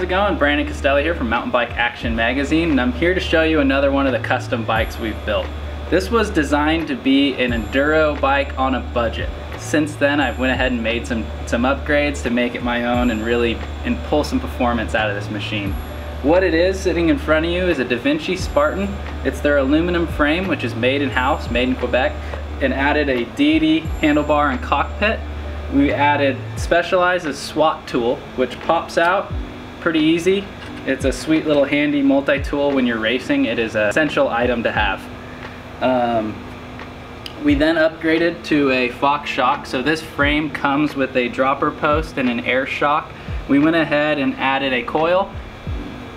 how's it going? Brandon Castelli here from Mountain Bike Action Magazine, and I'm here to show you another one of the custom bikes we've built. This was designed to be an enduro bike on a budget. Since then, I've went ahead and made some, some upgrades to make it my own and really and pull some performance out of this machine. What it is sitting in front of you is a Devinci Spartan. It's their aluminum frame, which is made in-house, made in Quebec, and added a Deity handlebar and cockpit we added Specialized's SWAT tool, which pops out pretty easy. It's a sweet little handy multi-tool when you're racing. It is an essential item to have. Um, we then upgraded to a Fox shock. So this frame comes with a dropper post and an air shock. We went ahead and added a coil.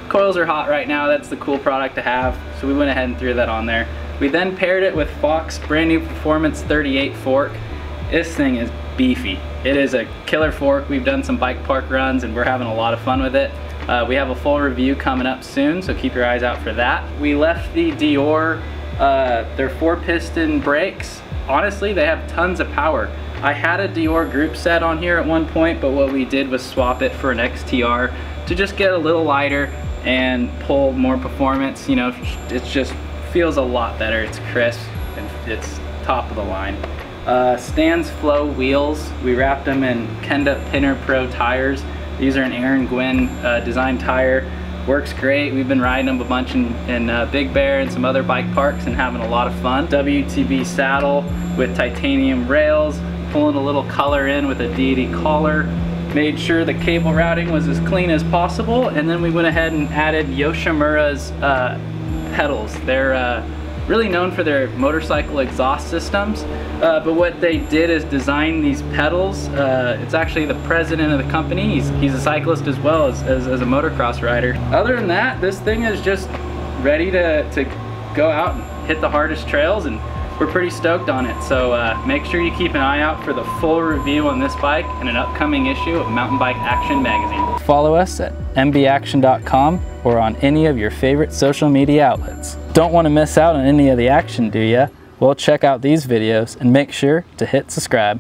Coils are hot right now. That's the cool product to have. So we went ahead and threw that on there. We then paired it with Fox brand new Performance 38 fork. This thing is beefy. It is a killer fork. We've done some bike park runs and we're having a lot of fun with it. Uh, we have a full review coming up soon, so keep your eyes out for that. We left the Deore, uh, their four piston brakes. Honestly, they have tons of power. I had a Deore group set on here at one point, but what we did was swap it for an XTR to just get a little lighter and pull more performance. You know, it just feels a lot better. It's crisp and it's top of the line. Uh, Stans Flow wheels, we wrapped them in Kenda Pinner Pro tires. These are an Aaron Gwin uh, design tire. Works great. We've been riding them a bunch in, in uh, Big Bear and some other bike parks and having a lot of fun. WTB saddle with titanium rails, pulling a little color in with a Deity collar. Made sure the cable routing was as clean as possible and then we went ahead and added Yoshimura's uh, pedals. They're uh, really known for their motorcycle exhaust systems. Uh, but what they did is design these pedals. Uh, it's actually the president of the company. He's, he's a cyclist as well as, as, as, a motocross rider. Other than that, this thing is just ready to, to go out and hit the hardest trails and we're pretty stoked on it. So uh, make sure you keep an eye out for the full review on this bike in an upcoming issue of Mountain Bike Action magazine. Follow us at mbaction.com or on any of your favorite social media outlets. Don't want to miss out on any of the action, do ya? Well, check out these videos and make sure to hit subscribe.